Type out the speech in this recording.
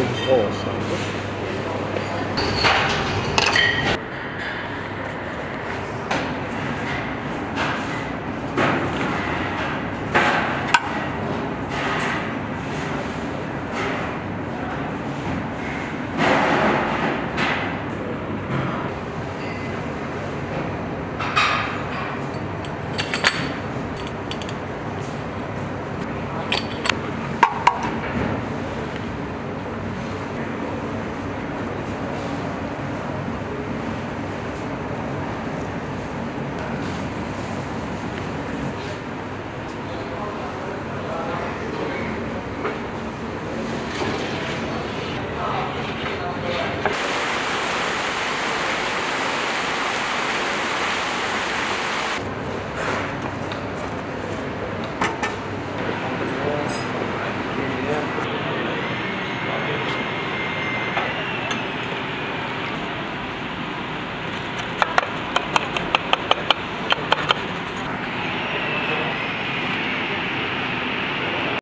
Awesome.